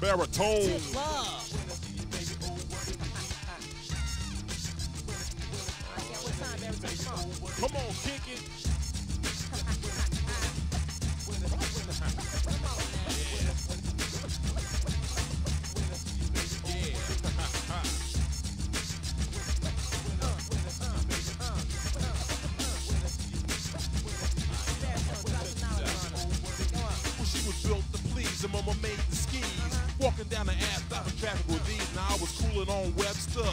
baritone. Come on, kick it. To mama made the skis. Walking down the ass, stopping traffic with these. Now I was cooling on Webster.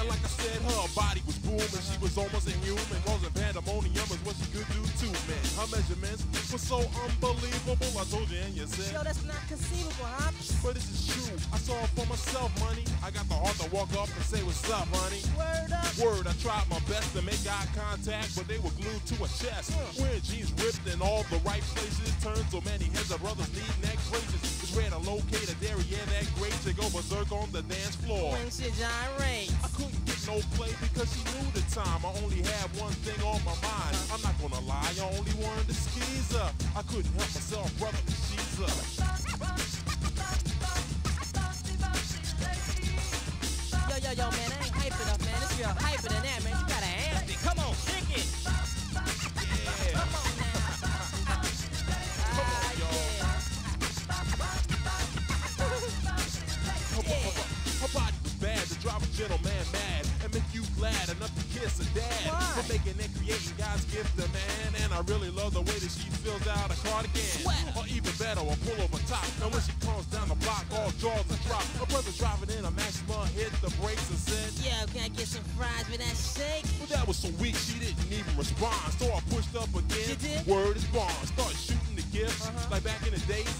And like I said, her body was booming. She was almost inhuman. Causing pandemonium is what she could do too, man. Her measurements were so unbelievable. I told you and you said. Yo, that's not conceivable, huh? But this is true. I saw it for myself, money. I got the heart to walk up and say, What's up, honey? Word up. Word, I tried my best to make eye contact, but they were glued to her chest. Wearing jeans ripped in all the right places. So many heads of brothers need neck braces. It's rare to locate a derriere that great to go berserk on the dance floor. When shit gyrate. I couldn't get no play because she knew the time. I only had one thing on my mind. I'm not gonna lie, I only wanted to squeeze her. I couldn't help myself, brother, she's a. Yo, yo, yo, man, I ain't hype enough, man. It's real hyper than that, man. You gotta gentleman mad and make you glad enough to kiss a dad Why? for making and creating God's gift to man. And I really love the way that she fills out a cardigan. Sweater. Or even better, a pullover top. And when she comes down the block, all jaws are dropped. Her brother driving in a Maxima hit the brakes and said, Yo, can I get some fries with that shake? Well, that was so weak, she didn't even respond. So I pushed up again. Word is bond. Start shooting the gifts Uh-huh. like back in the days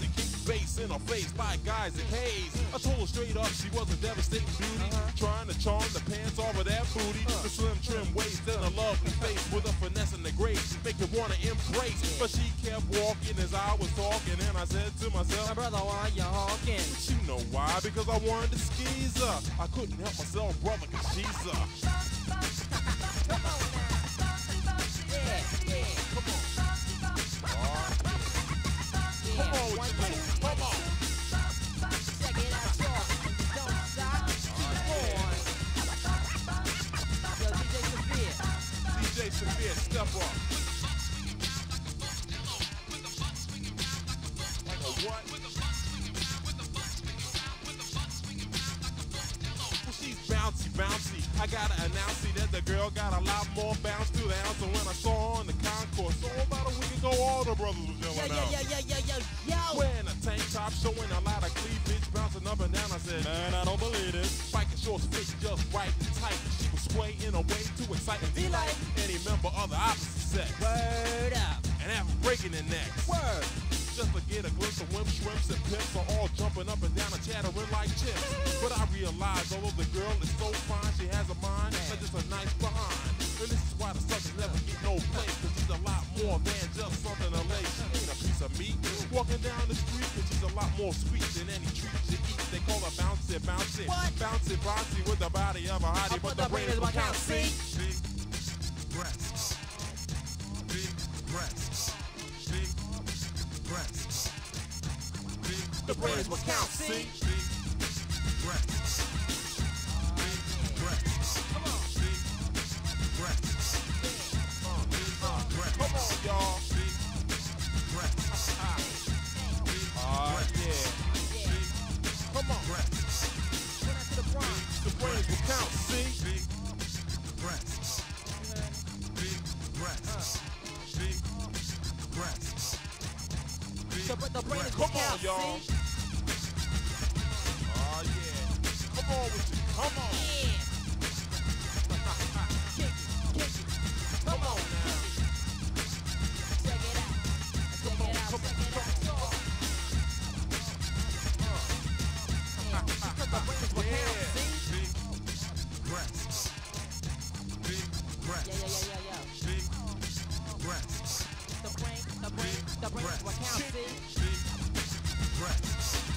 and kick bass in her face by guys in haze. I told her straight up she was a devastating beauty. Uh-huh. Trying to charm the pants off of that booty. The slim trim waist and a lovely face with a finesse and a grace. Make you wanna embrace. But she kept walking as I was talking. And I said to myself, My brother, why you hawking? but you know why? Because I wanted to squeeze her. I couldn't help myself, brother, cause she's a. Samir, step. Like a what? Well, she's bouncy, bouncy. I gotta announce it that the girl got a lot more bounce to the ounce. And when I saw her on the concourse, so about a week ago, all the brothers was Yo, yelling yo, out. yo, yo, yo, yo, yo. Wearing a tank top, showing a lot of cleavage, bouncing up and down. I said, Man, I don't believe this. Spiking shorts fit just right and tight. She was swaying a way to excite and delight breaking their necks. Word. Just to get a glimpse of wimp shrimps and pimps are all jumping up and down and chattering like chips. But I realize although the girl is so fine, she has a mind that's just a nice behind. And this is why the suckers never get no play, cause she's a lot more than just something to lay. She ain't a piece of meat. Walking down the street, cause she's a lot more sweet than any treat you eat. They call her bouncy, bouncy. What? Bouncy, bouncy with the body of a hottie, I but the brain is what is what counts. counts, See? Big The brain is what counts, see? Big breasts. Big breasts. Come on. Big breasts. Big breasts. Come on, y'all. Big breasts. Yeah. Big Come on. Breasts. Send that to the Bronx. The brain is what counts, see? Big breasts. Big breasts. Big breasts. Big So, but the brain is Come on, y'all. breath. Breath.